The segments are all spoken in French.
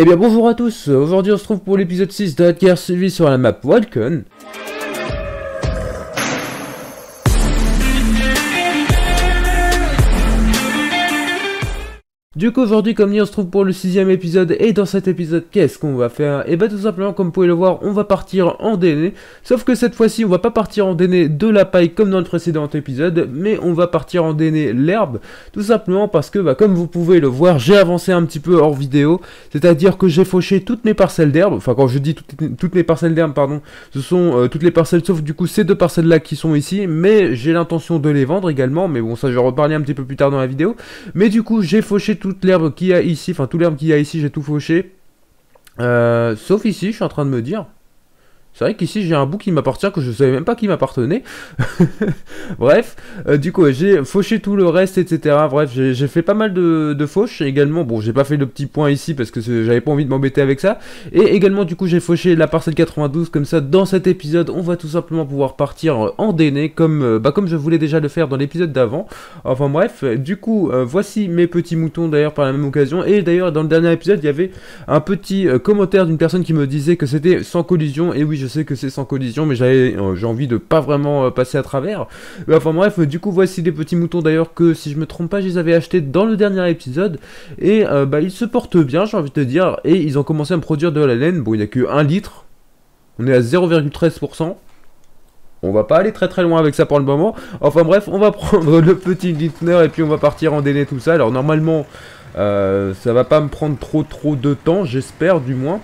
Eh bien bonjour à tous, aujourd'hui on se trouve pour l'épisode 6 de Guerre suivi sur la map Walcon. Du coup aujourd'hui comme dit on se trouve pour le sixième épisode et dans cet épisode qu'est-ce qu'on va faire? Et eh bah ben, tout simplement comme vous pouvez le voir on va partir en déné. Sauf que cette fois-ci on va pas partir en déné de la paille comme dans le précédent épisode Mais on va partir en déné l'herbe. Tout simplement parce que bah, comme vous pouvez le voir j'ai avancé un petit peu hors vidéo. C'est à dire que j'ai fauché toutes mes parcelles d'herbe. Enfin quand je dis toutes, mes parcelles d'herbe pardon Ce sont euh, toutes les parcelles sauf du coup ces deux parcelles là qui sont ici. Mais j'ai l'intention de les vendre également. Mais bon ça je vais reparler un petit peu plus tard dans la vidéo. Mais du coup j'ai fauché tout toute l'herbe qu'il y a ici, enfin tout l'herbe qu'il y a ici, j'ai tout fauché. Euh, sauf ici, je suis en train de me dire. C'est vrai qu'ici j'ai un bout qui m'appartient que je savais même pas qui m'appartenait. Bref, euh, du coup j'ai fauché tout le reste, etc. Bref, j'ai fait pas mal de, fauches également. Bon, j'ai pas fait le petit point ici parce que j'avais pas envie de m'embêter avec ça. Et également, du coup, j'ai fauché la parcelle 92 comme ça. Dans cet épisode, on va tout simplement pouvoir partir en déné comme, euh, bah, comme je voulais déjà le faire dans l'épisode d'avant. Enfin bref, du coup, euh, voici mes petits moutons d'ailleurs par la même occasion. Et d'ailleurs, dans le dernier épisode, il y avait un petit commentaire d'une personne qui me disait que c'était sans collision. Et oui, je sais que c'est sans collision, mais euh, j'ai envie de pas vraiment euh, passer à travers. enfin bref, du coup voici des petits moutons d'ailleurs que si je me trompe pas, je les avais achetés dans le dernier épisode. Et euh, bah ils se portent bien, j'ai envie de te dire, et ils ont commencé à me produire de la laine. Bon, il n'y a que 1 litre. On est à 0,13%. On va pas aller très très loin avec ça pour le moment. Enfin bref, on va prendre le petit Littner et puis on va partir en délai tout ça. Alors normalement, ça va pas me prendre trop trop de temps, j'espère du moins.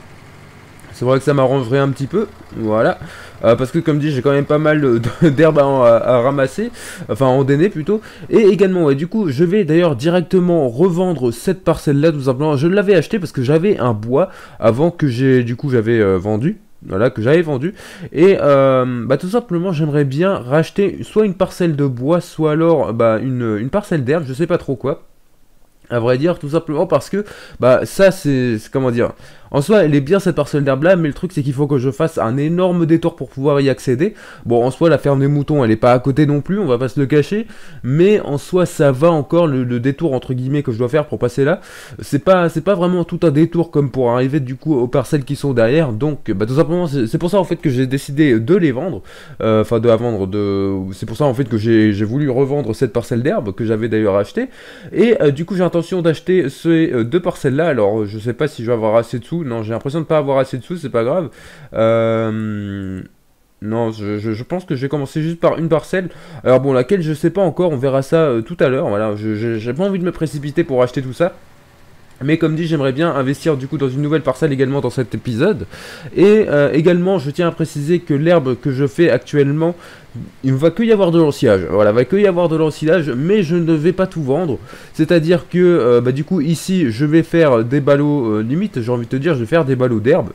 C'est vrai que ça m'arrangerait un petit peu, voilà. Euh, parce que comme dit, j'ai quand même pas mal d'herbe à, ramasser, enfin en déné plutôt. Et également, ouais, du coup, je vais d'ailleurs directement revendre cette parcelle-là, tout simplement. Je l'avais acheté parce que j'avais un bois avant que j'ai, du coup, j'avais euh, vendu voilà, que j'avais vendu. Et euh, bah, tout simplement, j'aimerais bien racheter soit une parcelle de bois, soit alors bah, une, une parcelle d'herbe, je sais pas trop quoi. À vrai dire, tout simplement parce que bah ça c'est comment dire en soi, elle est bien cette parcelle d'herbe là, mais le truc c'est qu'il faut que je fasse un énorme détour pour pouvoir y accéder. Bon, en soi, la ferme des moutons, elle est pas à côté non plus, on va pas se le cacher, mais en soi, ça va encore le, détour entre guillemets que je dois faire pour passer là. C'est pas, c'est pas vraiment tout un détour comme pour arriver du coup aux parcelles qui sont derrière. Donc, bah tout simplement, c'est pour ça en fait que j'ai décidé de les vendre, euh, enfin de la vendre. De, c'est pour ça en fait que j'ai voulu revendre cette parcelle d'herbe que j'avais d'ailleurs acheté. Et euh, du coup, j'ai intention d'acheter ces euh, deux parcelles là. Alors, je sais pas si je vais avoir assez de sous non, j'ai l'impression de pas avoir assez de sous, c'est pas grave. Euh, non, je, pense que je vais commencer juste par une parcelle. Alors bon, laquelle je sais pas encore, on verra ça euh, tout à l'heure. Voilà, j'ai pas envie de me précipiter pour acheter tout ça. Mais comme dit, j'aimerais bien investir du coup dans une nouvelle parcelle également dans cet épisode. Et euh, également, je tiens à préciser que l'herbe que je fais actuellement, il ne va que y avoir de l'ensilage. Voilà, il va que y avoir de l'ensilage, mais je ne vais pas tout vendre. C'est-à-dire que, euh, bah, du coup, ici, je vais faire des ballots, euh, limite, j'ai envie de te dire, je vais faire des ballots d'herbe.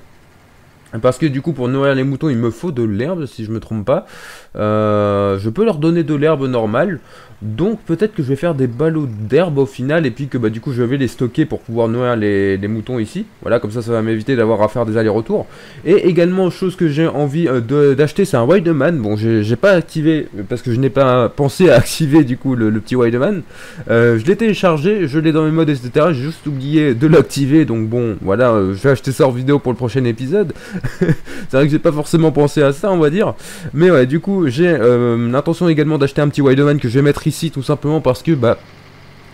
Parce que du coup pour nourrir les moutons il me faut de l'herbe si je me trompe pas. je peux leur donner de l'herbe normale. Donc peut-être que je vais faire des ballots d'herbe au final et puis que bah du coup je vais les stocker pour pouvoir nourrir les, moutons ici. Voilà comme ça ça va m'éviter d'avoir à faire des allers-retours. Et également chose que j'ai envie euh, d'acheter c'est un Wideman. Bon j'ai pas activé parce que je n'ai pas pensé à activer du coup le, petit Wideman. Euh, je l'ai téléchargé, je l'ai dans mes modes etc. J'ai juste oublié de l'activer donc bon voilà euh, je vais acheter ça en vidéo pour le prochain épisode. c'est vrai que j'ai pas forcément pensé à ça on va dire. Mais ouais du coup j'ai l'intention également d'acheter un petit Wideman que je vais mettre ici tout simplement parce que bah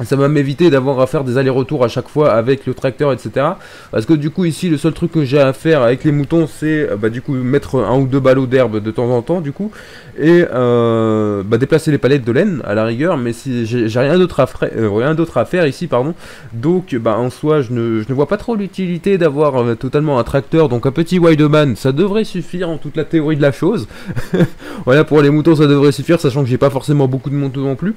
ça va m'éviter d'avoir à faire des allers-retours à chaque fois avec le tracteur etc parce que du coup ici le seul truc que j'ai à faire avec les moutons c'est euh, bah, du coup mettre un ou deux ballots d'herbe de temps en temps du coup et euh, bah, déplacer les palettes de laine à la rigueur. Mais si j'ai rien d'autre à, euh, rien d'autre à faire ici pardon. Donc bah en soi je ne, je ne vois pas trop l'utilité d'avoir totalement un tracteur. Donc un petit Wideman ça devrait suffire en toute la théorie de la chose. Voilà pour les moutons ça devrait suffire sachant que j'ai pas forcément beaucoup de moutons non plus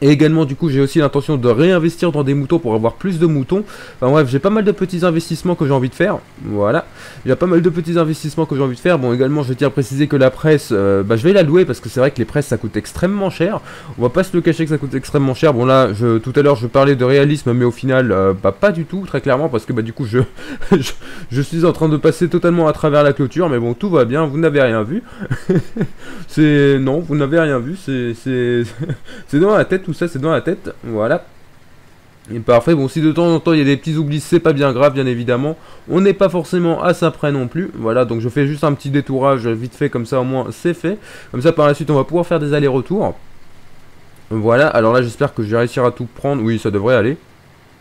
et également, du coup, j'ai aussi l'intention de réinvestir dans des moutons pour avoir plus de moutons. Enfin bref, j'ai pas mal de petits investissements que j'ai envie de faire. Voilà. A pas mal de petits investissements que j'ai envie de faire. Bon, également, je tiens à préciser que la presse, euh, bah, je vais la louer parce que c'est vrai que les presses, ça coûte extrêmement cher. On va pas se le cacher que ça coûte extrêmement cher. Bon, là, tout à l'heure, je parlais de réalisme, mais au final, euh, bah, pas du tout, très clairement, parce que bah, du coup, je, je, suis en train de passer totalement à travers la clôture. Mais bon, tout va bien, vous n'avez rien vu. c'est. Non, vous n'avez rien vu. C'est. C'est dans la tête tout ça, c'est dans la tête. Voilà. Et parfait, bon si de temps en temps il y a des petits oublis, c'est pas bien grave bien évidemment. On n'est pas forcément à ça près non plus. Voilà, donc je fais juste un petit détourage vite fait comme ça au moins c'est fait. Comme ça par la suite on va pouvoir faire des allers-retours. Voilà, alors là j'espère que je vais réussir à tout prendre. Oui, ça devrait aller.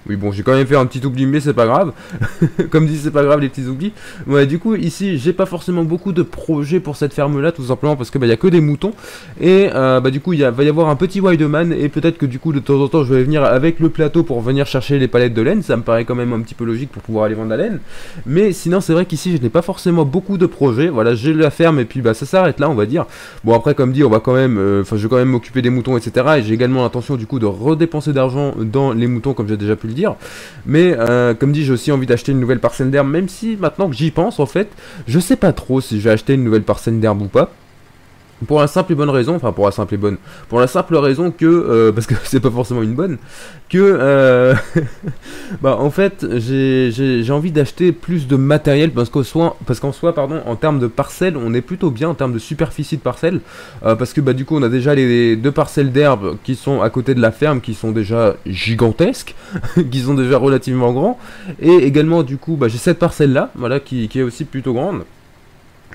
Oui, bon, j'ai quand même fait un petit oubli, mais c'est pas grave. Comme dit, c'est pas grave les petits oublis. Ouais, du coup, ici, j'ai pas forcément beaucoup de projets pour cette ferme-là, tout simplement parce que bah, y a que des moutons. Et euh, bah, du coup, il va y avoir un petit Wideman. Et peut-être que du coup, de temps en temps, je vais venir avec le plateau pour venir chercher les palettes de laine. Ça me paraît quand même un petit peu logique pour pouvoir aller vendre la laine. Mais sinon, c'est vrai qu'ici, je n'ai pas forcément beaucoup de projets. Voilà, j'ai la ferme et puis bah, ça s'arrête là, on va dire. Bon, après, comme dit, on va quand même. Euh, enfin, je vais quand même m'occuper des moutons, etc. Et j'ai également l'intention du coup de redépenser d'argent dans les moutons, comme j'ai déjà pu le dire. Mais euh, comme dit, j'ai aussi envie d'acheter une nouvelle parcelle d'herbe, même si maintenant que j'y pense, en fait, je sais pas trop si je vais acheter une nouvelle parcelle d'herbe ou pas. Pour la simple et bonne raison, enfin pour la simple et bonne, pour la simple raison que, euh, parce que c'est pas forcément une bonne, que, euh, bah en fait j'ai envie d'acheter plus de matériel parce qu'en soit, parce qu'en pardon, en termes de parcelles, on est plutôt bien en termes de superficie de parcelles, euh, parce que bah du coup on a déjà les deux parcelles d'herbe qui sont à côté de la ferme, qui sont déjà gigantesques, qui sont déjà relativement grands, et également du coup bah j'ai cette parcelle là, voilà, qui est aussi plutôt grande.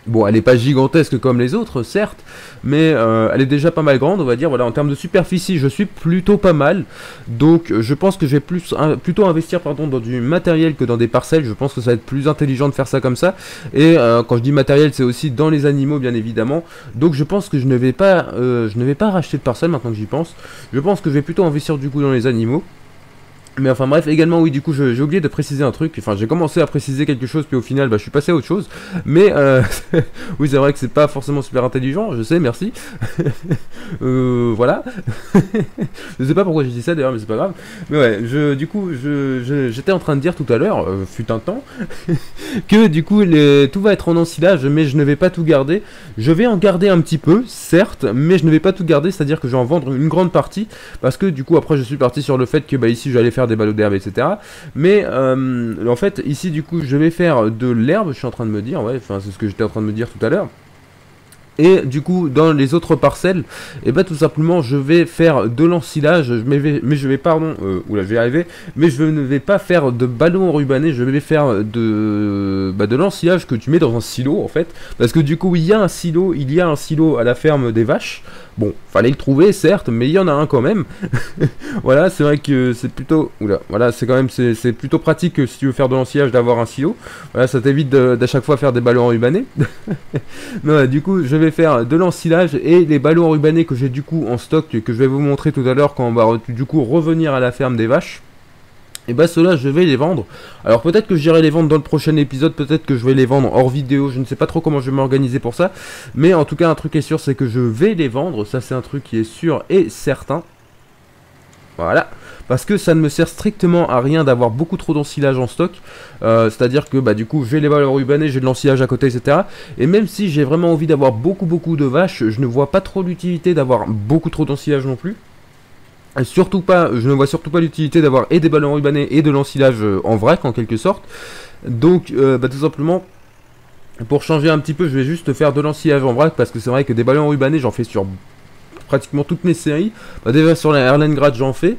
Bon, elle n'est pas gigantesque comme les autres, certes, mais euh, elle est déjà pas mal grande, on va dire. Voilà, en termes de superficie, je suis plutôt pas mal. Donc, je pense que je vais plutôt investir dans du matériel que dans des parcelles. Je pense que ça va être plus intelligent de faire ça comme ça. Et euh, quand je dis matériel, c'est aussi dans les animaux, bien évidemment. Donc, je pense que je ne vais pas, euh, je ne vais pas racheter de parcelles maintenant que j'y pense. Je pense que je vais plutôt investir du coup dans les animaux. Mais enfin bref, également oui du coup j'ai oublié de préciser un truc, enfin j'ai commencé à préciser quelque chose puis au final bah, je suis passé à autre chose, mais euh, oui c'est vrai que c'est pas forcément super intelligent, je sais, merci, euh, voilà, je sais pas pourquoi j'ai dit ça d'ailleurs mais c'est pas grave, mais ouais, je, du coup j'étais en train de dire tout à l'heure, euh, fut un temps, que du coup les, tout va être en ensilage mais je ne vais pas tout garder, je vais en garder un petit peu, certes, mais je ne vais pas tout garder, c'est à dire que je vais en vendre une grande partie, parce que du coup après je suis parti sur le fait que bah ici j'allais faire des ballots d'herbe, etc. Mais euh, en fait, ici, du coup, je vais faire de l'herbe, je suis en train de me dire, ouais, enfin, c'est ce que j'étais en train de me dire tout à l'heure. Et du coup, dans les autres parcelles, et eh ben tout simplement, je vais faire de l'ensilage, mais, mais je vais, pardon, euh, oula, je vais arriver, mais je ne vais pas faire de ballon rubané, je vais faire de, bah, de l'ensilage que tu mets dans un silo, en fait, parce que du coup, il y a un silo, il y a un silo à la ferme des vaches, Bon, fallait le trouver, certes, mais il y en a un quand même. voilà, c'est vrai que c'est plutôt... Oula, voilà, c'est quand même... C'est plutôt pratique si tu veux faire de l'ensillage d'avoir un silo. Voilà, ça t'évite d'à chaque fois faire des ballons rubanés. mais du coup, je vais faire de l'ensilage et les ballons rubanés que j'ai du coup en stock, que je vais vous montrer tout à l'heure quand on va du coup revenir à la ferme des vaches et bah ceux-là je vais les vendre. Alors peut-être que j'irai les vendre dans le prochain épisode, peut-être que je vais les vendre hors vidéo, je ne sais pas trop comment je vais m'organiser pour ça. Mais en tout cas un truc est sûr c'est que je vais les vendre, ça c'est un truc qui est sûr et certain. Voilà, parce que ça ne me sert strictement à rien d'avoir beaucoup trop d'ensilage en stock. Euh, c'est-à-dire que bah du coup j'ai les valeurs rubanées, j'ai de l'ensilage à côté, etc. Et même si j'ai vraiment envie d'avoir beaucoup beaucoup de vaches, je ne vois pas trop l'utilité d'avoir beaucoup trop d'ensilage non plus. Surtout pas, je ne vois surtout pas l'utilité d'avoir et des ballons rubanés et de l'ensilage euh, en vrac en quelque sorte. Donc euh, bah, tout simplement, pour changer un petit peu, je vais juste faire de l'ensilage en vrac parce que c'est vrai que des ballons rubanés j'en fais sur pratiquement toutes mes séries. Bah, déjà sur la Erlengrad j'en fais.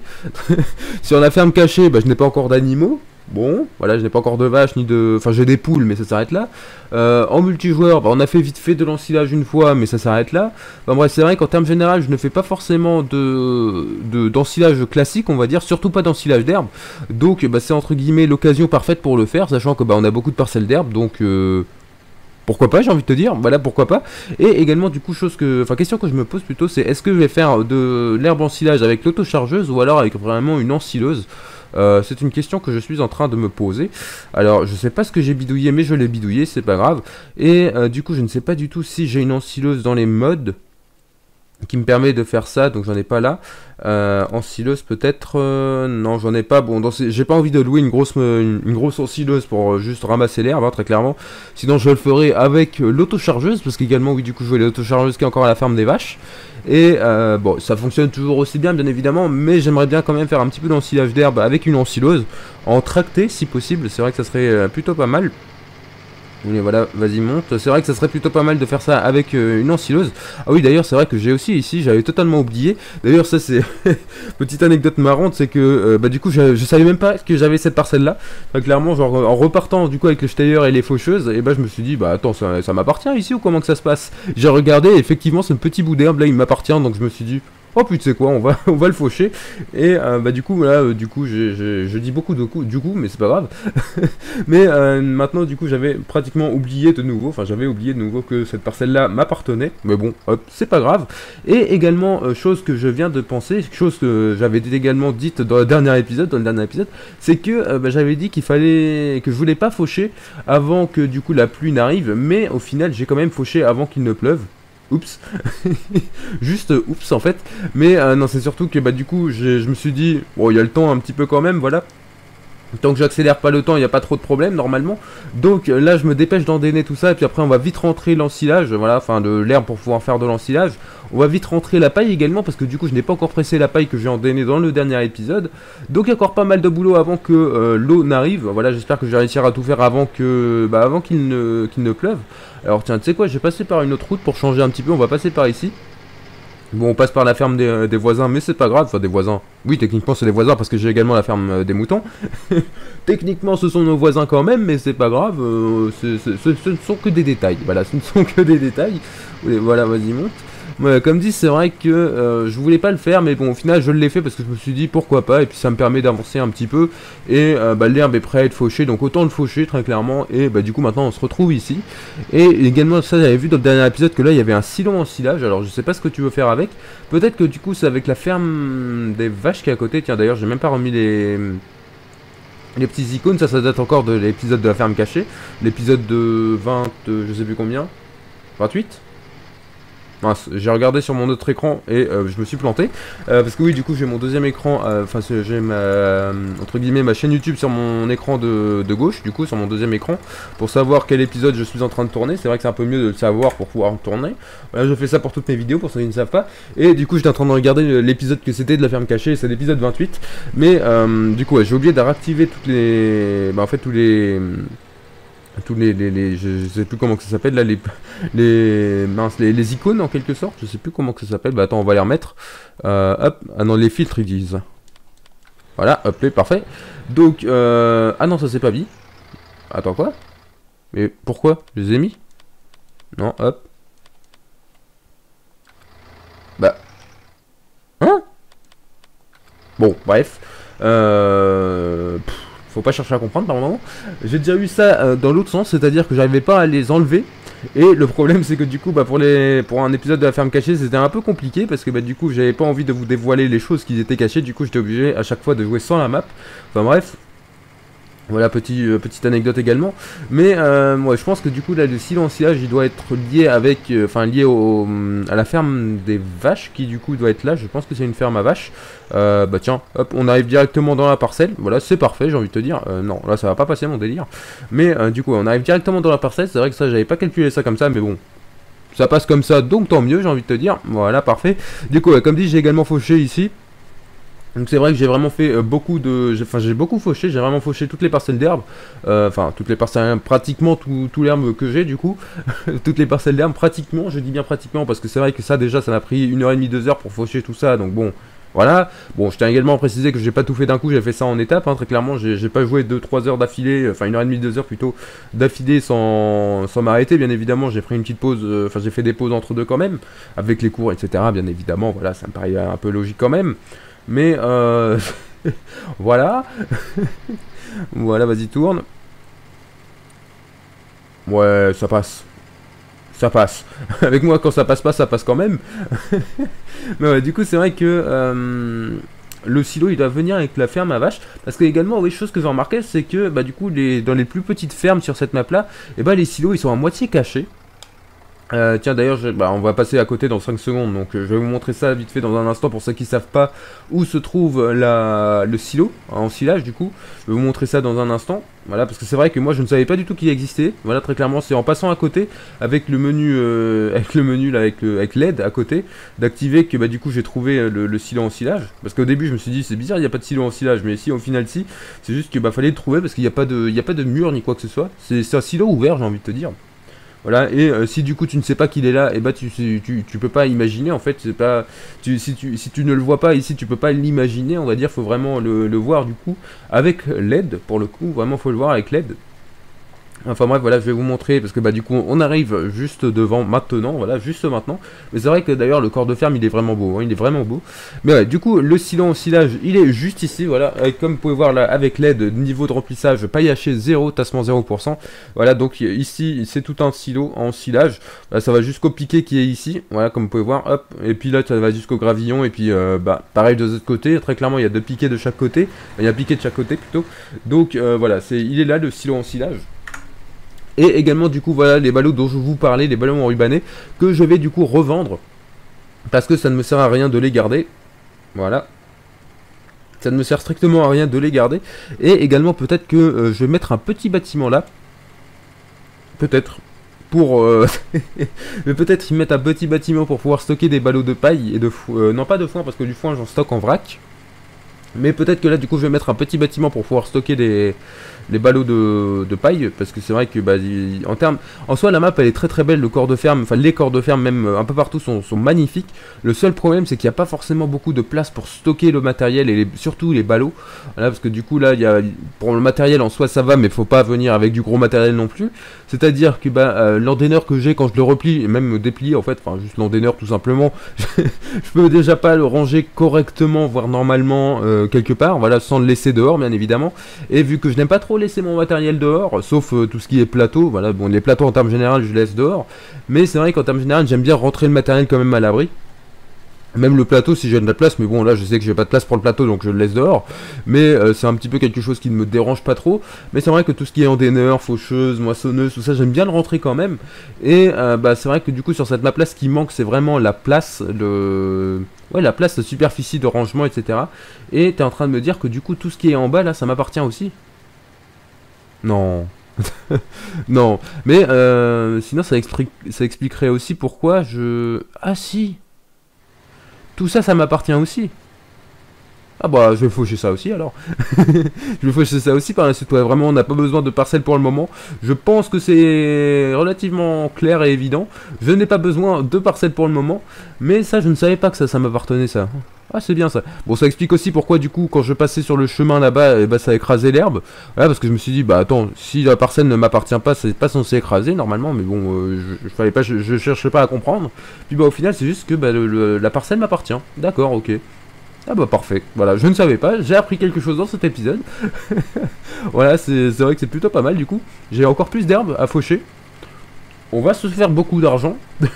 sur la ferme cachée, bah, je n'ai pas encore d'animaux. Bon, voilà, je n'ai pas encore de vaches ni de. Enfin, j'ai des poules, mais ça s'arrête là. Euh, en multijoueur, bah, on a fait vite fait de l'ensilage une fois, mais ça s'arrête là. Enfin, bref, c'est vrai qu'en termes général, je ne fais pas forcément de d'ensilage classique, on va dire, surtout pas d'ensilage d'herbe. Donc, bah, c'est entre guillemets l'occasion parfaite pour le faire, sachant que bah, on a beaucoup de parcelles d'herbe, donc. Euh, pourquoi pas, j'ai envie de te dire, voilà pourquoi pas. Et également, du coup, chose que, enfin, question que je me pose plutôt, c'est est-ce que je vais faire de l'herbe ensilage avec l'autochargeuse ou alors avec vraiment une ensileuse? Euh, c'est une question que je suis en train de me poser. Alors, je sais pas ce que j'ai bidouillé, mais je l'ai bidouillé, c'est pas grave. Et euh, du coup, je ne sais pas du tout si j'ai une ensileuse dans les modes qui me permet de faire ça, donc j'en ai pas là. Euh, ensileuse peut-être, euh, non j'en ai pas. Bon, j'ai pas envie de louer une grosse, une, grosse ensileuse pour juste ramasser l'herbe, hein, très clairement. Sinon je le ferai avec l'autochargeuse, parce qu'également oui du coup je vois l'autochargeuse qui est encore à la ferme des vaches. Et euh, bon, ça fonctionne toujours aussi bien, bien évidemment, mais j'aimerais bien quand même faire un petit peu d'ensilage d'herbe avec une ensileuse, en tracté si possible, c'est vrai que ça serait euh, plutôt pas mal. Oui, voilà, vas-y, monte. C'est vrai que ça serait plutôt pas mal de faire ça avec euh, une ensileuse. Ah oui, d'ailleurs, c'est vrai que j'ai aussi ici, j'avais totalement oublié. D'ailleurs, ça, c'est petite anecdote marrante, c'est que, euh, bah, du coup, je, savais même pas que j'avais cette parcelle-là. clairement, genre, en repartant, du coup, avec le Steyr et les faucheuses, et bah, je me suis dit, bah, attends, ça, ça m'appartient ici ou comment que ça se passe? J'ai regardé, effectivement, ce petit bout d'herbe, là, il m'appartient, donc je me suis dit, Oh putain, c'est quoi, on va, on va le faucher. Et euh, bah du coup, là, euh, du coup, je dis beaucoup de coups, du coup, mais c'est pas grave. mais euh, maintenant, du coup, j'avais pratiquement oublié de nouveau, enfin, j'avais oublié de nouveau que cette parcelle-là m'appartenait. Mais bon, hop, c'est pas grave. Et également, chose que je viens de penser, chose que j'avais également dite dans le dernier épisode, dans le dernier épisode, c'est que bah, j'avais dit qu'il fallait, que je voulais pas faucher avant que du coup la pluie n'arrive, mais au final, j'ai quand même fauché avant qu'il ne pleuve. Oups. Juste oups en fait. Mais euh, non, c'est surtout que bah du coup, je me suis dit, bon, il y a le temps un petit peu quand même, voilà. Tant que j'accélère pas le temps, il n'y a pas trop de problème normalement. Donc euh, là, je me dépêche d'endéner tout ça. Et puis après, on va vite rentrer l'ensilage. Voilà, enfin de l'herbe pour pouvoir faire de l'ensilage. On va vite rentrer la paille également. Parce que du coup, je n'ai pas encore pressé la paille que j'ai endénée dans le dernier épisode. Donc il y a encore pas mal de boulot avant que euh, l'eau n'arrive. Voilà, j'espère que je vais réussir à tout faire avant que, bah, avant qu'il ne, qu'il ne pleuve. Alors tiens, tu sais quoi, je vais passer par une autre route pour changer un petit peu. On va passer par ici. Bon, on passe par la ferme des, euh, voisins, mais c'est pas grave, enfin des voisins. Oui, techniquement c'est des voisins parce que j'ai également la ferme euh, des moutons. techniquement ce sont nos voisins quand même, mais c'est pas grave, ce ne sont que des détails. Voilà, ce ne sont que des détails. Voilà, vas-y, monte comme dit, c'est vrai que euh, je voulais pas le faire, mais bon, au final, je l'ai fait parce que je me suis dit pourquoi pas, et puis ça me permet d'avancer un petit peu. Et euh, bah, l'herbe est prête à être fauchée, donc autant le faucher très clairement. Et bah, du coup, maintenant, on se retrouve ici. Et également, ça, j'avais vu dans le dernier épisode que là, il y avait un silon en silage. Alors, je sais pas ce que tu veux faire avec. Peut-être que du coup, c'est avec la ferme des vaches qui est à côté. Tiens, d'ailleurs, j'ai même pas remis les les petits icônes, ça, ça date encore de l'épisode de la ferme cachée. L'épisode de 20, je sais plus combien. 28 j'ai regardé sur mon autre écran et euh, je me suis planté. Euh, parce que oui, du coup, j'ai mon deuxième écran, euh, enfin, j'ai ma, entre guillemets, ma chaîne YouTube sur mon écran de, gauche, du coup, sur mon deuxième écran, pour savoir quel épisode je suis en train de tourner. C'est vrai que c'est un peu mieux de le savoir pour pouvoir tourner. je fais ça pour toutes mes vidéos, pour ceux qui ne savent pas. Et du coup, j'étais en train de regarder l'épisode que c'était de la ferme cachée, c'est l'épisode 28. Mais, du coup, j'ai oublié de réactiver toutes les, bah, en fait, tous les tous les, les, je, sais plus comment que ça s'appelle là les les mince les, les, icônes en quelque sorte. Je sais plus comment que ça s'appelle. Bah attends on va les remettre. Euh, hop. Ah non les filtres ils disent. Voilà hop les parfait. Donc euh, ah non ça c'est pas mis attends quoi? Mais pourquoi? Je les ai mis? Non hop. Bah. Hein? Bon bref. Euh pas chercher à comprendre par moment. J'ai déjà eu ça euh, dans l'autre sens, c'est-à-dire que j'arrivais pas à les enlever. Et le problème c'est que du coup bah pour un épisode de la ferme cachée c'était un peu compliqué parce que bah du coup j'avais pas envie de vous dévoiler les choses qui étaient cachées, du coup j'étais obligé à chaque fois de jouer sans la map. Enfin bref, voilà, petit, euh, petite anecdote également. Mais euh, je pense que du coup, là, le silenciage, il doit être lié avec, euh, enfin, lié au, à la ferme des vaches, qui du coup doit être là. Je pense que c'est une ferme à vaches. bah tiens, hop, on arrive directement dans la parcelle. Voilà, c'est parfait, j'ai envie de te dire. non, là, ça va pas passer mon délire. Mais du coup, on arrive directement dans la parcelle. C'est vrai que ça, j'avais pas calculé ça comme ça, mais bon, ça passe comme ça, donc tant mieux, j'ai envie de te dire. Voilà, parfait. Du coup, comme dit, j'ai également fauché ici. Donc c'est vrai que j'ai vraiment fait euh, beaucoup de... Enfin j'ai beaucoup fauché, j'ai vraiment fauché toutes les parcelles d'herbe. Euh, enfin toutes les parcelles, pratiquement tout, tout l'herbe que j'ai du coup. toutes les parcelles d'herbe pratiquement, je dis bien pratiquement parce que c'est vrai que ça déjà ça m'a pris une heure et demie, deux heures pour faucher tout ça. Donc bon, voilà. Bon, je tiens également à préciser que j'ai pas tout fait d'un coup, j'ai fait ça en étapes, hein, très clairement, j'ai pas joué 2-3 heures d'affilée, enfin une heure et demie, deux heures plutôt, d'affilée sans, sans m'arrêter, bien évidemment, j'ai pris une petite pause, euh, enfin j'ai fait des pauses entre deux quand même, avec les cours, etc. Bien évidemment, voilà, ça me paraît un peu logique quand même. Mais euh, voilà. voilà, vas-y, tourne. Ouais, ça passe. Ça passe. Avec moi, quand ça passe pas, ça passe quand même. Mais ouais, du coup, c'est vrai que euh, le silo, il doit venir avec la ferme à vache. Parce que également, oui, chose que j'ai remarqué, c'est que bah, du coup, dans les plus petites fermes sur cette map-là, et eh bah, les silos, ils sont à moitié cachés. Euh, tiens d'ailleurs, bah, on va passer à côté dans 5 secondes, donc euh, je vais vous montrer ça vite fait dans un instant pour ceux qui savent pas où se trouve la, le silo, en silage du coup. Je vais vous montrer ça dans un instant, voilà, parce que c'est vrai que moi je ne savais pas du tout qu'il existait. Voilà, très clairement, c'est en passant à côté avec le menu, euh, avec le menu là, avec, avec l'aide à côté, d'activer que bah du coup j'ai trouvé le, silo en silage. Parce qu'au début je me suis dit c'est bizarre, il n'y a pas de silo en silage, mais si au final si, c'est juste que bah fallait le trouver parce qu'il n'y a pas de, a pas de mur ni quoi que ce soit. C'est un silo ouvert, j'ai envie de te dire. Voilà, et euh, si du coup tu ne sais pas qu'il est là, et eh bah ben, tu, tu, tu, peux pas imaginer en fait, c'est pas. Tu, si, tu, si tu ne le vois pas ici, tu peux pas l'imaginer, on va dire, faut vraiment le, le voir du coup avec l'aide pour le coup, vraiment faut le voir avec l'aide. Enfin bref, voilà, je vais vous montrer, parce que bah du coup, on arrive juste devant maintenant, voilà, juste maintenant. Mais c'est vrai que d'ailleurs, le corps de ferme, il est vraiment beau, hein, il est vraiment beau. Mais ouais, du coup, le silence silage, il est juste ici, voilà. Et comme vous pouvez voir là, avec l'aide, niveau de remplissage, paille haché 0, tassement 0%. Voilà, donc ici, c'est tout un silo en silage. ça va jusqu'au piquet qui est ici, voilà, comme vous pouvez voir. Et puis là, ça va jusqu'au gravillon, et puis, euh, bah, pareil de l'autre côté. Très clairement, il y a deux piquets de chaque côté. Il y a un piquet de chaque côté, plutôt. Donc, euh, voilà, c'est, il est là, le silo en silage. Et également du coup voilà les ballots dont je vous parlais, les ballons en rubané, que je vais du coup revendre. Parce que ça ne me sert à rien de les garder. Voilà. Ça ne me sert strictement à rien de les garder. Et également peut-être que euh, je vais mettre un petit bâtiment là. Peut-être. Pour... Euh, mais peut-être y mettre un petit bâtiment pour pouvoir stocker des ballots de paille et de foin. Euh, non pas de foin parce que du foin j'en stocke en vrac. Mais peut-être que là du coup je vais mettre un petit bâtiment pour pouvoir stocker des, les ballots de, paille parce que c'est vrai que bah, en termes en soi la map elle est très très belle le corps de ferme enfin les corps de ferme même euh, un peu partout sont, magnifiques. Le seul problème c'est qu'il n'y a pas forcément beaucoup de place pour stocker le matériel et surtout les ballots. Voilà, parce que du coup là il y a pour le matériel en soi ça va mais faut pas venir avec du gros matériel non plus. C'est à dire que bah euh, que j'ai quand je le replie même me déplier en fait enfin juste l'endaineur tout simplement je peux déjà pas le ranger correctement voire normalement euh, quelque part. Voilà sans le laisser dehors bien évidemment. Et vu que je n'aime pas trop laisser mon matériel dehors, sauf euh, tout ce qui est plateau. Voilà, bon, les plateaux en termes général, je laisse dehors. Mais c'est vrai qu'en termes général, j'aime bien rentrer le matériel quand même à l'abri. Même le plateau si j'ai de la place, mais bon là je sais que j'ai pas de place pour le plateau donc je le laisse dehors. Mais euh, c'est un petit peu quelque chose qui ne me dérange pas trop. Mais c'est vrai que tout ce qui est endaineur, faucheuse, moissonneuse, tout ça j'aime bien le rentrer quand même. Et euh, bah c'est vrai que du coup sur cette map là ce qui manque c'est vraiment la place, le... Ouais la place, la superficie de rangement etc. Et t'es en train de me dire que du coup tout ce qui est en bas là ça m'appartient aussi. Non. non. Mais euh, sinon, ça, ça expliquerait aussi pourquoi je... Ah si Tout ça, ça m'appartient aussi. Ah bah, je vais faucher ça aussi alors. je vais faucher ça aussi par la suite. vraiment, on n'a pas besoin de parcelles pour le moment. Je pense que c'est relativement clair et évident. Je n'ai pas besoin de parcelles pour le moment. Mais ça, je ne savais pas que ça m'appartenait ça. Ah, c'est bien ça. Bon, ça explique aussi pourquoi, du coup, quand je passais sur le chemin là-bas, eh bah, ça a écrasé l'herbe. Voilà, parce que je me suis dit, bah attends, si la parcelle ne m'appartient pas, c'est pas censé écraser normalement, mais bon, euh, je, fallait pas, je, cherchais pas à comprendre. Puis bah, au final, c'est juste que bah, la parcelle m'appartient. D'accord, ok. Ah bah parfait, voilà, je ne savais pas, j'ai appris quelque chose dans cet épisode. voilà, c'est vrai que c'est plutôt pas mal du coup. J'ai encore plus d'herbe à faucher, on va se faire beaucoup d'argent.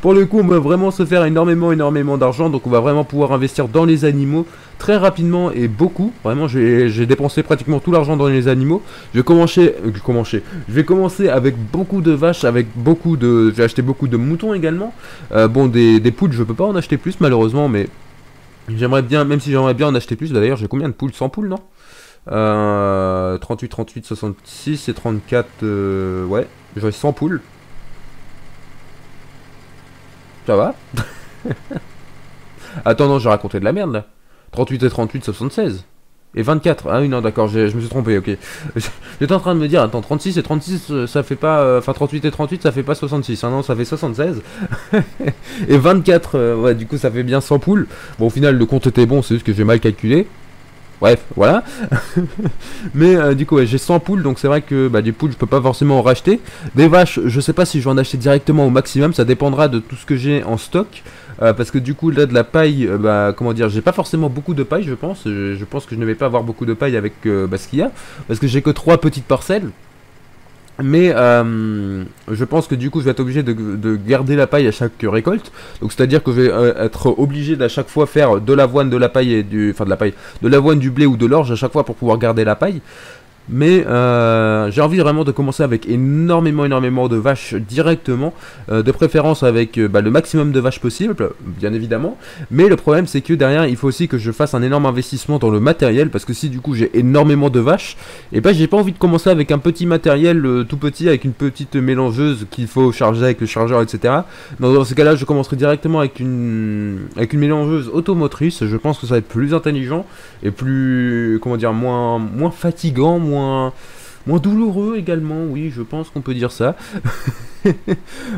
Pour le coup, on va vraiment se faire énormément, énormément d'argent. Donc, on va vraiment pouvoir investir dans les animaux très rapidement et beaucoup. Vraiment, j'ai dépensé pratiquement tout l'argent dans les animaux. Je vais commencer, euh, commencer. Avec beaucoup de vaches, avec beaucoup de. J'ai acheté beaucoup de moutons également. Euh, bon, des, poules, je peux pas en acheter plus malheureusement, mais j'aimerais bien, même si j'aimerais bien en acheter plus. D'ailleurs, j'ai combien de poules? 100 poules, non? 38, 38, 66 et 34. Euh, ouais, J'aurais 100 poules. Ça va Attends, non, j'ai raconté de la merde là. 38 et 38, 76. Et 24. Ah oui, non, d'accord, je me suis trompé, ok. J'étais en train de me dire, attends, 36 et 36, euh, ça fait pas. Euh, enfin, 38 et 38, ça fait pas 66. Hein, non, ça fait 76. et 24, euh, ouais, du coup, ça fait bien 100 poules. Bon, au final, le compte était bon, c'est juste que j'ai mal calculé. Bref, voilà. Mais euh, du coup, j'ai 100 poules, donc c'est vrai que bah, des poules, je peux pas forcément en racheter. Des vaches, je sais pas si je vais en acheter directement au maximum, ça dépendra de tout ce que j'ai en stock. Euh, parce que du coup, là, de la paille, euh, bah, comment dire, j'ai pas forcément beaucoup de paille, je pense. Je, pense que je ne vais pas avoir beaucoup de paille avec bah, ce qu'il y a. Parce que j'ai que 3 petites parcelles. Mais euh, je pense que du coup je vais être obligé de, garder la paille à chaque récolte. Donc c'est à dire que je vais euh, être obligé d'à chaque fois faire de l'avoine, de la paille et du. Enfin de la paille. De l'avoine, du blé ou de l'orge à chaque fois pour pouvoir garder la paille. Mais euh, j'ai envie vraiment de commencer avec énormément, énormément de vaches directement. Euh, de préférence avec euh, bah, le maximum de vaches possible, bien évidemment. Mais le problème, c'est que derrière, il faut aussi que je fasse un énorme investissement dans le matériel. Parce que si du coup j'ai énormément de vaches, et bah j'ai pas envie de commencer avec un petit matériel tout petit, avec une petite mélangeuse qu'il faut charger avec le chargeur, etc. dans ce cas-là, je commencerai directement avec une, avec une mélangeuse automotrice. Je pense que ça va être plus intelligent et plus, comment dire, moins, moins fatigant, moins, moins douloureux également, oui, je pense qu'on peut dire ça.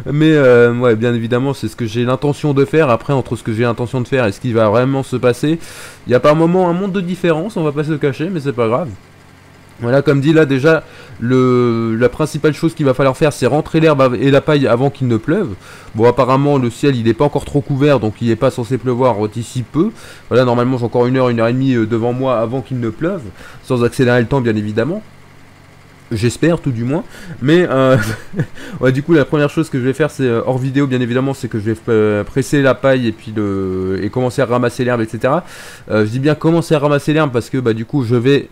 Mais euh, ouais, bien évidemment, c'est ce que j'ai l'intention de faire. Après, entre ce que j'ai l'intention de faire et ce qui va vraiment se passer, il y a par moment un monde de différence, on va pas se cacher, mais c'est pas grave. Voilà, comme dit là déjà, la principale chose qu'il va falloir faire, c'est rentrer l'herbe et la paille avant qu'il ne pleuve. Bon, apparemment, le ciel, il n'est pas encore trop couvert, donc il n'est pas censé pleuvoir d'ici peu. Voilà, normalement, j'ai encore une heure, une heure et demie euh, devant moi avant qu'il ne pleuve, sans accélérer le temps, bien évidemment. J'espère tout du moins. Mais euh, du coup la première chose que je vais faire c'est euh, hors vidéo bien évidemment c'est que je vais presser la paille et puis le et commencer à ramasser l'herbe etc. je dis bien commencer à ramasser l'herbe parce que bah du coup je vais.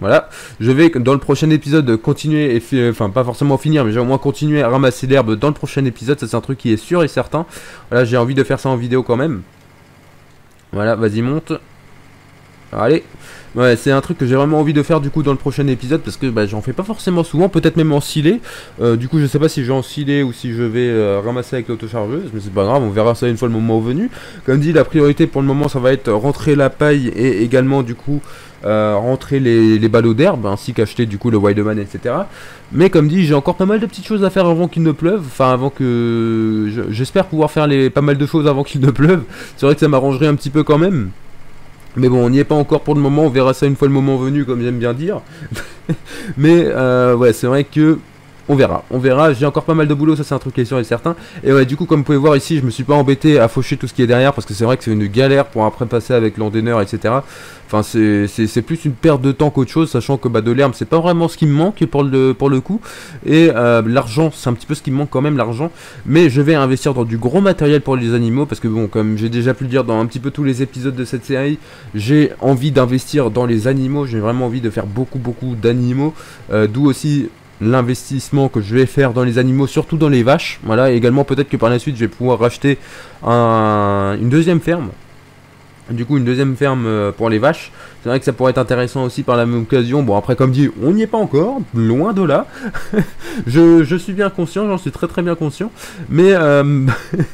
Voilà, je vais dans le prochain épisode continuer, et enfin pas forcément finir, mais je vais au moins continuer à ramasser l'herbe dans le prochain épisode, ça c'est un truc qui est sûr et certain. Voilà, j'ai envie de faire ça en vidéo quand même. Voilà, vas-y monte. Allez, ouais, c'est un truc que j'ai vraiment envie de faire du coup dans le prochain épisode parce que bah, j'en fais pas forcément souvent, peut-être même en scellé. Euh, du coup, je sais pas si je vais en scellé ou si je vais euh, ramasser avec l'autochargeuse, mais c'est pas grave, on verra ça une fois le moment venu. Comme dit, la priorité pour le moment, ça va être rentrer la paille et également du coup euh, rentrer les, ballots d'herbe, ainsi qu'acheter du coup le Wildman, etc. Mais comme dit, j'ai encore pas mal de petites choses à faire avant qu'il ne pleuve, enfin avant que... J'espère pouvoir faire les, pas mal de choses avant qu'il ne pleuve. C'est vrai que ça m'arrangerait un petit peu quand même. Mais bon, on n'y est pas encore pour le moment, on verra ça une fois le moment venu, comme j'aime bien dire. Mais euh, ouais, c'est vrai que on verra, on verra. J'ai encore pas mal de boulot, ça c'est un truc qui est sûr et certain. Et ouais, du coup, comme vous pouvez voir ici, je me suis pas embêté à faucher tout ce qui est derrière parce que c'est vrai que c'est une galère pour après passer avec l'endaineur, etc. Enfin, c'est plus une perte de temps qu'autre chose, sachant que bah, de l'herbe, c'est pas vraiment ce qui me manque pour le, coup. Et euh, l'argent, c'est un petit peu ce qui me manque quand même, l'argent. Mais je vais investir dans du gros matériel pour les animaux parce que, bon, comme j'ai déjà pu le dire dans un petit peu tous les épisodes de cette série, j'ai envie d'investir dans les animaux. J'ai vraiment envie de faire beaucoup, beaucoup d'animaux. Euh, d'où aussi l'investissement que je vais faire dans les animaux, surtout dans les vaches. Voilà, également peut-être que par la suite je vais pouvoir racheter une deuxième ferme. Du coup, une deuxième ferme euh, pour les vaches. C'est vrai que ça pourrait être intéressant aussi par la même occasion. Bon, après, comme dit, on n'y est pas encore, loin de là. je, suis bien conscient, j'en suis très très bien conscient. Mais, euh,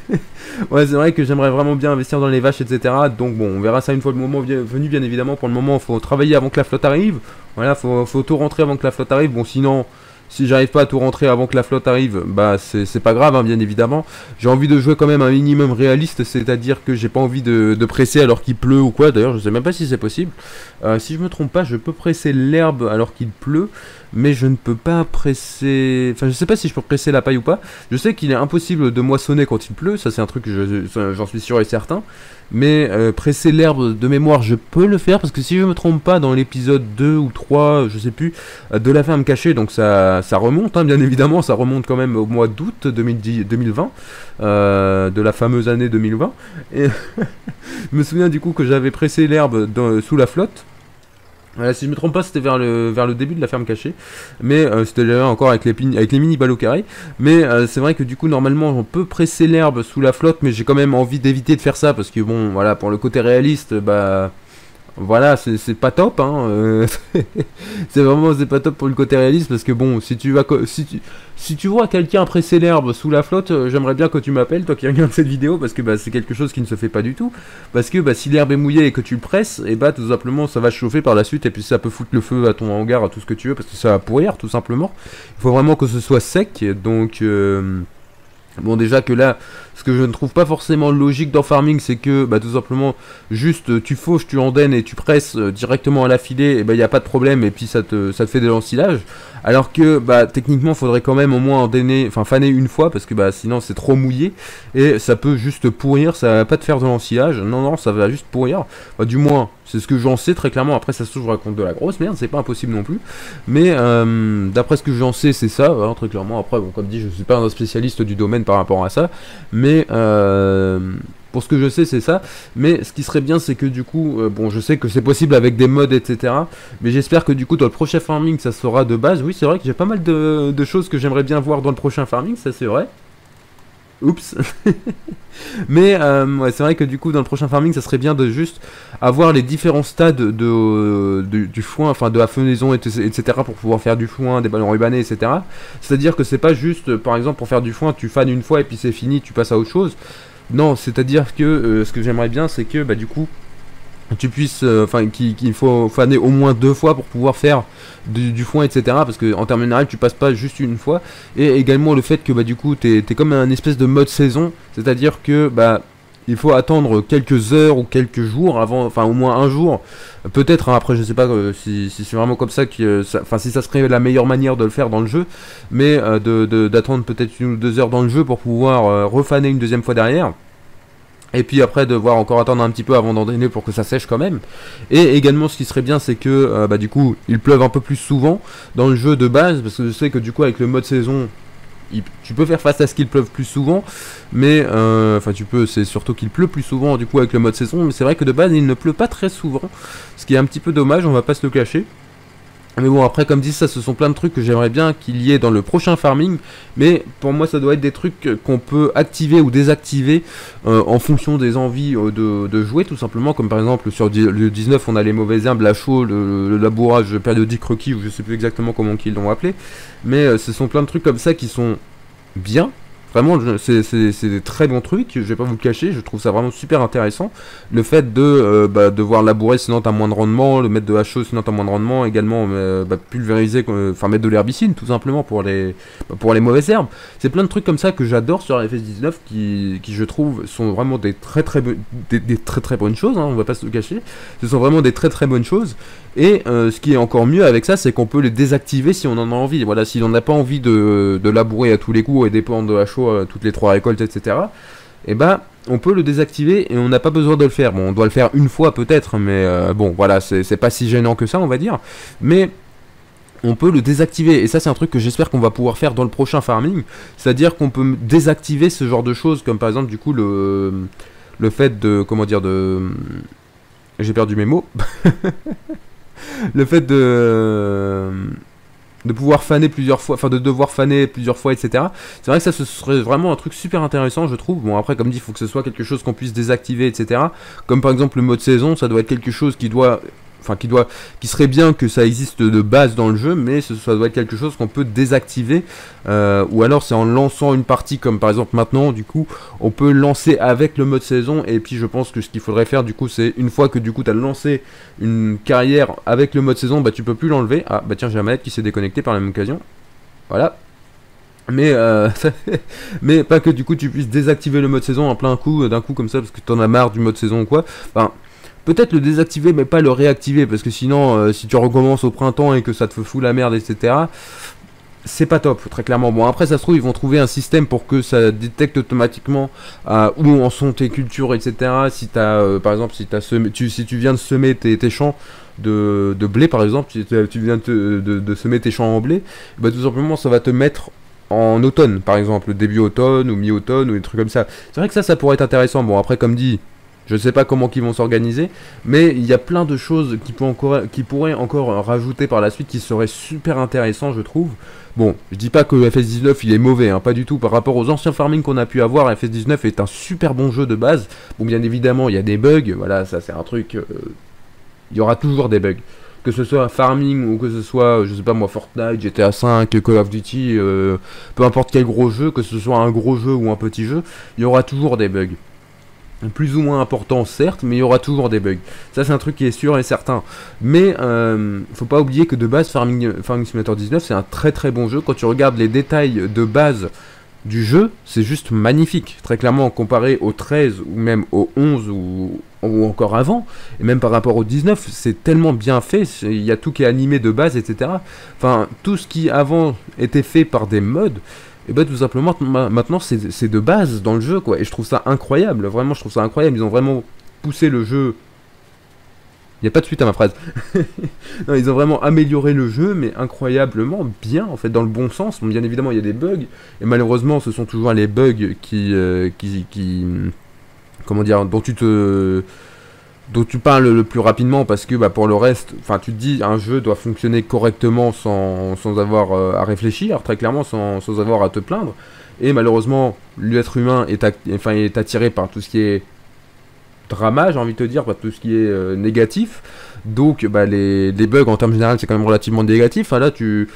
ouais, c'est vrai que j'aimerais vraiment bien investir dans les vaches, etc. Donc, bon, on verra ça une fois le moment venu, bien évidemment. Pour le moment, il faut travailler avant que la flotte arrive. Voilà, faut, faut tout rentrer avant que la flotte arrive. Bon, sinon, si j'arrive pas à tout rentrer avant que la flotte arrive, bah c'est pas grave, hein, bien évidemment. J'ai envie de jouer quand même un minimum réaliste, c'est-à-dire que j'ai pas envie de, presser alors qu'il pleut ou quoi. D'ailleurs, je sais même pas si c'est possible. Euh, si je me trompe pas, je peux presser l'herbe alors qu'il pleut, mais je ne peux pas presser. Enfin, je sais pas si je peux presser la paille ou pas. Je sais qu'il est impossible de moissonner quand il pleut, ça c'est un truc j'en suis sûr et certain. Mais euh, presser l'herbe de mémoire, je peux le faire parce que si je me trompe pas, dans l'épisode 2 ou 3, je sais plus, euh, de la ferme cachée, donc ça, remonte, hein, bien évidemment, ça remonte quand même au mois d'août 2020, euh, de la fameuse année 2020. Et je me souviens du coup que j'avais pressé l'herbe sous la flotte si je me trompe pas, c'était vers le, début de la ferme cachée. Mais euh, c'était là encore avec les, avec les mini ballots carrés. Mais euh, c'est vrai que du coup, normalement, on peut presser l'herbe sous la flotte. Mais j'ai quand même envie d'éviter de faire ça. Parce que bon, voilà, pour le côté réaliste, bah voilà, c'est pas top, hein. Euh, c'est vraiment c'est pas top pour le côté réaliste parce que bon, si tu vas si tu si tu vois quelqu'un presser l'herbe sous la flotte, euh, j'aimerais bien que tu m'appelles, toi qui regardes cette vidéo, parce que bah, c'est quelque chose qui ne se fait pas du tout. Parce que bah, si l'herbe est mouillée et que tu le presses, et bah tout simplement ça va chauffer par la suite et puis ça peut foutre le feu à ton hangar, à tout ce que tu veux, parce que ça va pourrir tout simplement. Il faut vraiment que ce soit sec, donc. Euh, Bon déjà que là, ce que je ne trouve pas forcément logique dans Farming, c'est que bah, tout simplement, juste tu fauches, tu endaines et tu presses euh, directement à la filet, et bah il n'y a pas de problème, et puis ça te, ça te fait des l'ensilage. Alors que bah techniquement, faudrait quand même au moins endainer, enfin faner une fois, parce que bah sinon c'est trop mouillé, et ça peut juste pourrir, ça va pas te faire de l'ensilage, non non, ça va juste pourrir. Du moins, c'est ce que j'en sais très clairement. Après, ça se trouve, je raconte de la grosse merde, c'est pas impossible non plus. Mais euh, d'après ce que j'en sais, c'est ça, très clairement. Après, bon, comme dit, je suis pas un spécialiste du domaine par rapport à ça. Mais euh, Pour ce que je sais, c'est ça. Mais ce qui serait bien, c'est que du coup, euh, bon, je sais que c'est possible avec des modes, etc. Mais j'espère que du coup, dans le prochain farming, ça sera de base. Oui, c'est vrai que j'ai pas mal de choses que j'aimerais bien voir dans le prochain farming, ça c'est vrai. Oups. Mais euh, c'est vrai que du coup, dans le prochain farming, ça serait bien de juste avoir les différents stades de, du foin, enfin de la fenaison, etc. pour pouvoir faire du foin, des ballons rubanés, etc. C'est-à-dire que c'est pas juste, par exemple, pour faire du foin, tu fanes une fois et puis c'est fini, tu passes à autre chose. Non, c'est-à-dire que euh, ce que j'aimerais bien, c'est que bah, du coup, tu puisses, euh, enfin, qu'il faut faner au moins deux fois pour pouvoir faire du, foin, etc. Parce que en généraux, tu passes pas juste une fois. Et également le fait que bah du coup, t'es es comme un espèce de mode saison, c'est-à-dire que bah il faut attendre quelques heures ou quelques jours avant, enfin au moins un jour. Peut-être hein, après, je sais pas euh, si, c'est vraiment comme ça que, enfin si ça serait la meilleure manière de le faire dans le jeu, mais euh, d'attendre peut-être une ou deux heures dans le jeu pour pouvoir refaner une deuxième fois derrière. Et puis après devoir encore attendre un petit peu avant d'entraîner pour que ça sèche quand même. Et également ce qui serait bien c'est que euh, bah, du coup il pleuve un peu plus souvent dans le jeu de base parce que je sais que du coup avec le mode saison tu peux faire face à ce qu'il pleuve plus souvent, mais euh, enfin tu peux, c'est surtout qu'il pleut plus souvent du coup avec le mode saison, mais c'est vrai que de base il ne pleut pas très souvent, ce qui est un petit peu dommage, on va pas se le cacher. Mais bon, après, comme dit, ça, ce sont plein de trucs que j'aimerais bien qu'il y ait dans le prochain farming. Mais pour moi, ça doit être des trucs qu'on peut activer ou désactiver euh, en fonction des envies euh, de, jouer, tout simplement. Comme par exemple, sur le 19, on a les mauvaises herbes, la chaux, le, labourage périodique requis, ou je sais plus exactement comment ils l'ont appelé. Mais euh, ce sont plein de trucs comme ça qui sont bien, Vraiment, c'est des très bons trucs, je vais pas vous le cacher, je trouve ça vraiment super intéressant. Le fait de euh, bah, devoir labourer sinon t'as moins de rendement, le mettre de HO sinon t'as moins de rendement, également euh, bah, pulvériser, enfin mettre de l'herbicide tout simplement pour les, bah, pour les mauvaises herbes. C'est plein de trucs comme ça que j'adore sur la FS19 qui, qui, je trouve sont vraiment des très très, des, très, très bonnes choses, hein, on va pas se le cacher. Ce sont vraiment des très très bonnes choses. Et euh, ce qui est encore mieux avec ça, c'est qu'on peut les désactiver si on en a envie. Voilà, si on n'a pas envie de, de, labourer à tous les coups et dépendre de HO à toutes les trois récoltes, etc. Et eh ben, on peut le désactiver et on n'a pas besoin de le faire. Bon, on doit le faire une fois peut-être, mais euh, bon, voilà, c'est pas si gênant que ça, on va dire. Mais on peut le désactiver. Et ça, c'est un truc que j'espère qu'on va pouvoir faire dans le prochain farming. C'est-à-dire qu'on peut désactiver ce genre de choses, comme par exemple, du coup, le, le fait de. Comment dire De. J'ai perdu mes mots. le fait de de pouvoir faner plusieurs fois, enfin de devoir faner plusieurs fois, etc. C'est vrai que ça serait vraiment un truc super intéressant, je trouve. Bon après, comme dit, il faut que ce soit quelque chose qu'on puisse désactiver, etc. Comme par exemple le mode saison, ça doit être quelque chose qui doit enfin qui doit, qui serait bien que ça existe de base dans le jeu, mais ça doit être quelque chose qu'on peut désactiver, euh, ou alors c'est en lançant une partie comme par exemple maintenant, du coup, on peut lancer avec le mode saison, et puis je pense que ce qu'il faudrait faire du coup, c'est une fois que du coup tu as lancé une carrière avec le mode saison, bah tu peux plus l'enlever. Ah bah tiens, j'ai un manette qui s'est déconnecté par la même occasion. Voilà, mais, euh, mais pas que du coup tu puisses désactiver le mode saison en plein coup, d'un coup comme ça, parce que tu en as marre du mode saison ou quoi. Peut-être le désactiver, mais pas le réactiver, parce que sinon, euh, si tu recommences au printemps et que ça te fout la merde, etc., c'est pas top, très clairement. Bon, après, ça se trouve, ils vont trouver un système pour que ça détecte automatiquement euh, où en sont tes cultures, etc. Si tu as, euh, par exemple, si, semé, tu, si tu viens de semer tes, champs de, blé, par exemple, si tu viens de, semer tes champs en blé, bah, tout simplement, ça va te mettre en automne, par exemple, début automne ou mi-automne ou des trucs comme ça. C'est vrai que ça, ça pourrait être intéressant. Bon, après, comme dit, je ne sais pas comment ils vont s'organiser, mais il y a plein de choses qui, pourraient encore rajouter par la suite qui seraient super intéressants, je trouve. Bon, je dis pas que FS19 il est mauvais, hein, pas du tout. Par rapport aux anciens farming qu'on a pu avoir, FS19 est un super bon jeu de base. Bon, bien évidemment, il y a des bugs, voilà, ça c'est un truc. Euh, il y aura toujours des bugs. Que ce soit farming ou que ce soit, je sais pas moi, Fortnite, GTA 5, Call of Duty, euh, peu importe quel gros jeu, que ce soit un gros jeu ou un petit jeu, il y aura toujours des bugs plus ou moins important certes, mais il y aura toujours des bugs. Ça c'est un truc qui est sûr et certain. Mais euh, faut pas oublier que de base Farming, Simulator 19 c'est un très très bon jeu. Quand tu regardes les détails de base du jeu, c'est juste magnifique. Très clairement comparé au 13 ou même au 11 ou, ou encore avant, et même par rapport au 19, c'est tellement bien fait. Il y a tout qui est animé de base, etc. Enfin, tout ce qui avant était fait par des modes et bah tout simplement maintenant c'est de base dans le jeu quoi. Et je trouve ça incroyable. Vraiment je trouve ça incroyable. Ils ont vraiment poussé le jeu. Il n'y a pas de suite à ma phrase. Non, ils ont vraiment amélioré le jeu mais incroyablement bien en fait dans le bon sens. Bien évidemment il y a des bugs. Et malheureusement ce sont toujours les bugs qui, euh, qui, qui comment dire, dont tu te dont tu parles le plus rapidement parce que bah, pour le reste, enfin tu te dis un jeu doit fonctionner correctement sans, sans avoir euh, à réfléchir, très clairement sans, sans, avoir à te plaindre. Et malheureusement, l'être humain est, enfin, est attiré par tout ce qui est drama, j'ai envie de te dire, par tout ce qui est euh, négatif. Donc bah, les, bugs en termes généraux c'est quand même relativement négatif. Là tu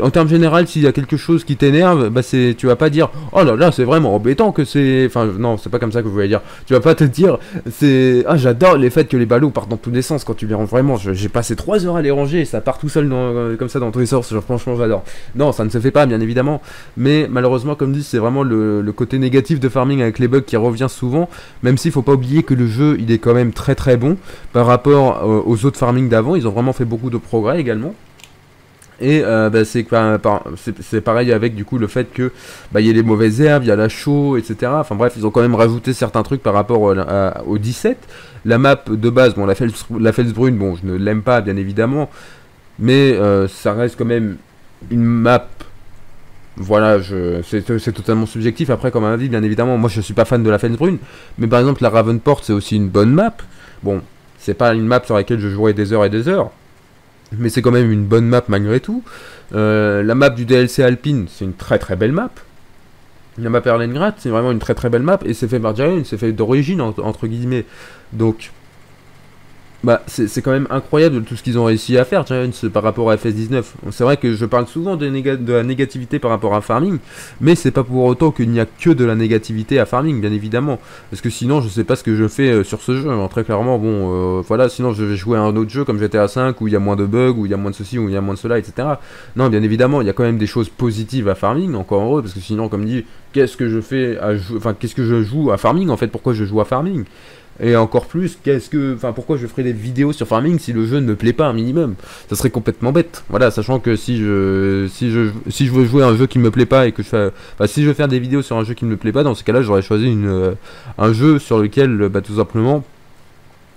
en termes général, s'il y a quelque chose qui t'énerve, bah c'est, tu vas pas dire, oh là là, c'est vraiment embêtant que c'est, enfin non, c'est pas comme ça que je voulais dire. Tu vas pas te dire, c'est, ah j'adore les faits que les ballots partent dans tous les sens quand tu les ranges vraiment. J'ai passé 3 heures à les ranger et ça part tout seul dans, comme ça dans tous les sens. franchement, j'adore. Non, ça ne se fait pas, bien évidemment. Mais malheureusement, comme dit, c'est vraiment le, côté négatif de farming avec les bugs qui revient souvent. Même s'il faut pas oublier que le jeu, il est quand même très très bon par rapport euh, aux autres farming d'avant. Ils ont vraiment fait beaucoup de progrès également. Et euh, bah, c'est pareil avec du coup le fait que bah, y a les mauvaises herbes, il y a la chaux, etc. Enfin bref, ils ont quand même rajouté certains trucs par rapport au, 17. La map de base, bon la Fels, la bon je ne l'aime pas bien évidemment, mais euh, ça reste quand même une map. Voilà, c'est totalement subjectif. Après, comme un avis, bien évidemment, moi je suis pas fan de la Felsbrune, mais par exemple la Ravenport c'est aussi une bonne map. Bon, c'est pas une map sur laquelle je jouerai des heures et des heures mais c'est quand même une bonne map malgré tout. Euh, la map du DLC Alpine, c'est une très très belle map. La map Erlengrad, c'est vraiment une très très belle map, et c'est fait par Giant, c'est fait d'origine, entre guillemets. Donc, bah, c'est quand même incroyable tout ce qu'ils ont réussi à faire, par rapport à FS19. C'est vrai que je parle souvent de, de, la négativité par rapport à Farming, mais c'est pas pour autant qu'il n'y a que de la négativité à Farming, bien évidemment. Parce que sinon, je sais pas ce que je fais euh, sur ce jeu. très clairement, bon, euh, voilà, sinon je vais jouer à un autre jeu comme GTA 5 où il y a moins de bugs, où il y a moins de ceci, où il y a moins de cela, etc. Non, bien évidemment, il y a quand même des choses positives à Farming, encore heureux, parce que sinon, comme dit, qu'est-ce que je fais à enfin, qu'est-ce que je joue à Farming en fait? Pourquoi je joue à Farming? Et encore plus, qu'est-ce que, enfin, pourquoi je ferais des vidéos sur farming si le jeu ne me plaît pas un minimum? Ça serait complètement bête. Voilà, sachant que si je, si je, si je veux jouer un jeu qui me plaît pas et que je fais, si je veux faire des vidéos sur un jeu qui ne me plaît pas, dans ce cas-là, j'aurais choisi une, euh, un jeu sur lequel, bah, tout simplement,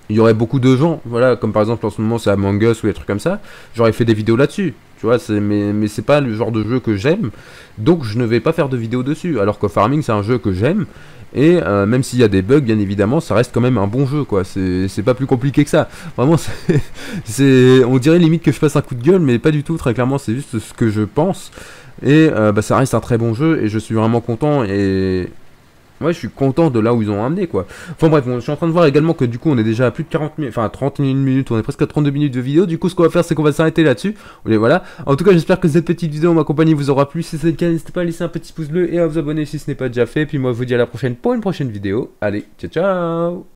il y aurait beaucoup de gens. Voilà, comme par exemple en ce moment c'est Among Us ou des trucs comme ça. J'aurais fait des vidéos là-dessus. Tu vois, mais, mais c'est pas le genre de jeu que j'aime, donc je ne vais pas faire de vidéos dessus. Alors que Farming, c'est un jeu que j'aime, et euh, même s'il y a des bugs, bien évidemment, ça reste quand même un bon jeu, quoi. C'est pas plus compliqué que ça. Vraiment, c'est. On dirait limite que je passe un coup de gueule, mais pas du tout, très clairement, c'est juste ce que je pense. Et euh, bah, ça reste un très bon jeu, et je suis vraiment content. Et Ouais, je suis content de là où ils ont amené, quoi. Enfin bref, je suis en train de voir également que du coup, on est déjà à plus de 40 minutes, enfin 31 minutes, on est presque à 32 minutes de vidéo. Du coup, ce qu'on va faire, c'est qu'on va s'arrêter là-dessus. Voilà. En tout cas, j'espère que cette petite vidéo m'accompagne vous aura plu. Si c'est le cas, n'hésitez pas à laisser un petit pouce bleu et à vous abonner si ce n'est pas déjà fait. Puis moi, je vous dis à la prochaine pour une prochaine vidéo. Allez, ciao ciao